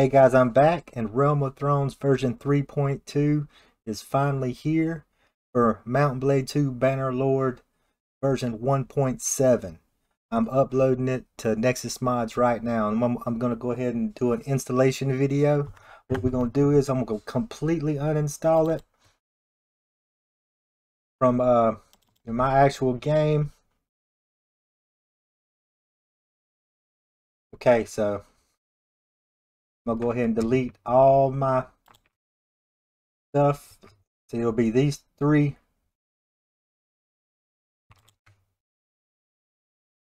Hey guys, I'm back and Realm of Thrones version 3.2 is finally here for Mount and Blade 2 Bannerlord version 1.7. I'm uploading it to Nexus Mods right now and I'm, I'm going to go ahead and do an installation video. What we're going to do is I'm going to completely uninstall it from uh, my actual game. Okay, so I'm gonna go ahead and delete all my stuff. So it'll be these three.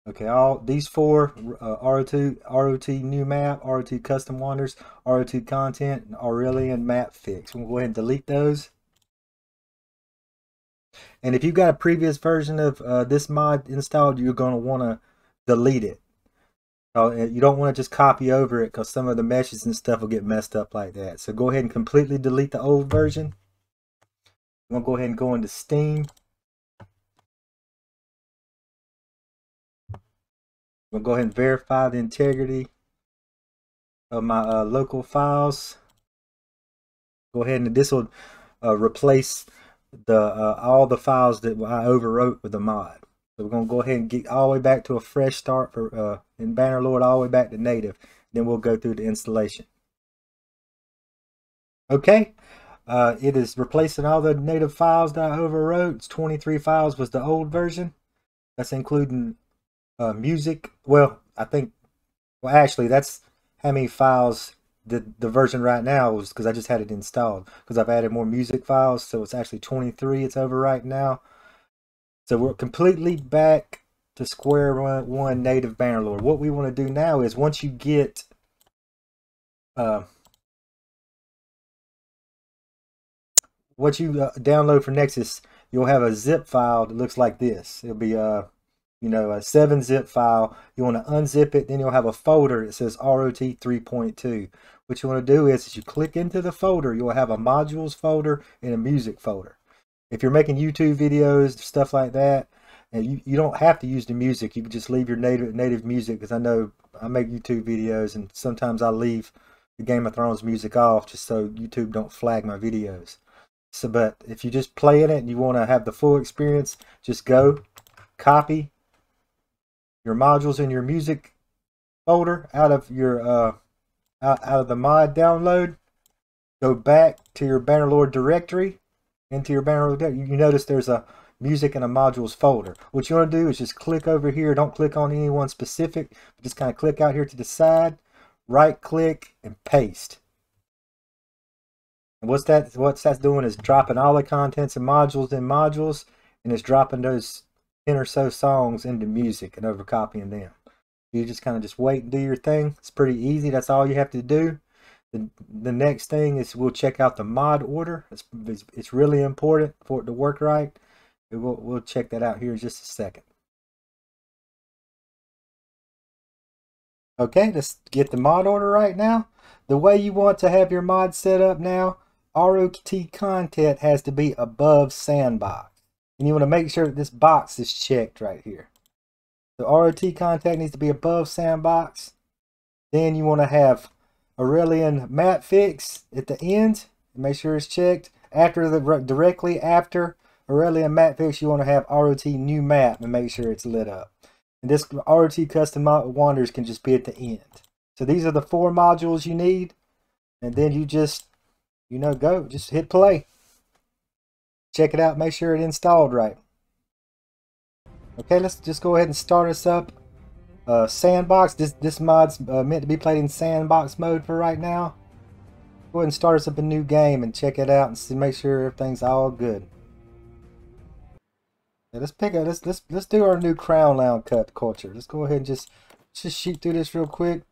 Okay, all these four uh, RO2, ROT new map, rot2 custom wonders, RO2 content, and Aurelian map fix. We'll go ahead and delete those. And if you've got a previous version of uh, this mod installed, you're going to want to delete it. Oh, you don't want to just copy over it because some of the meshes and stuff will get messed up like that. So go ahead and completely delete the old version. I'm going to go ahead and go into Steam. I'm going to go ahead and verify the integrity of my uh, local files. Go ahead and this will uh, replace the uh, all the files that I overwrote with the mod. So we're going to go ahead and get all the way back to a fresh start for uh, in Bannerlord all the way back to native. Then we'll go through the installation. Okay, uh, it is replacing all the native files that I overwrote. It's 23 files was the old version. That's including uh, music. Well, I think, well, actually, that's how many files the, the version right now was because I just had it installed because I've added more music files. So it's actually 23 it's over right now. So we're completely back to square one native Bannerlord. What we want to do now is once you get uh, what you uh, download for Nexus, you'll have a zip file that looks like this. It'll be a uh, you know a seven zip file. You want to unzip it, then you'll have a folder that says ROT 3.2. What you want to do is, is you click into the folder, you'll have a modules folder and a music folder if you're making YouTube videos, stuff like that, and you, you don't have to use the music. You can just leave your native native music because I know I make YouTube videos and sometimes I leave the Game of Thrones music off just so YouTube don't flag my videos. So, but if you just play in it and you want to have the full experience, just go copy your modules in your music folder out of your uh out, out of the mod download. Go back to your Bannerlord directory into your banner you notice there's a music and a modules folder. What you want to do is just click over here. Don't click on any one specific. Just kind of click out here to the side, right click and paste. And what's that what's that's doing is dropping all the contents and modules in modules and it's dropping those 10 or so songs into music and over copying them. You just kind of just wait and do your thing. It's pretty easy. That's all you have to do. The, the next thing is we'll check out the mod order. It's, it's, it's really important for it to work right. We'll, we'll check that out here in just a second. Okay, let's get the mod order right now. The way you want to have your mod set up now, ROT content has to be above sandbox. And you want to make sure that this box is checked right here. The ROT content needs to be above sandbox. Then you want to have Aurelian map fix at the end. Make sure it's checked. After the directly after Aurelian map fix, you want to have ROT new map and make sure it's lit up. And this ROT custom wonders can just be at the end. So these are the four modules you need. And then you just, you know, go. Just hit play. Check it out. Make sure it installed right. Okay, let's just go ahead and start us up uh, sandbox. This this mod's uh, meant to be played in sandbox mode for right now. Go ahead and start us up a new game and check it out and see, make sure everything's all good. Let's pick up. Let's let's let's do our new Crownland cut culture. Let's go ahead and just just shoot through this real quick.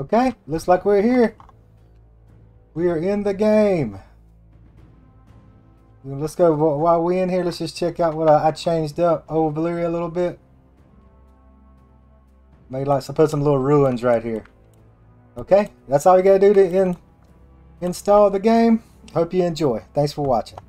Okay, looks like we're here. We are in the game. Let's go. While we in here, let's just check out what I, I changed up over Valyria a little bit. Made like, so put some little ruins right here. Okay, that's all you gotta do to in, install the game. Hope you enjoy. Thanks for watching.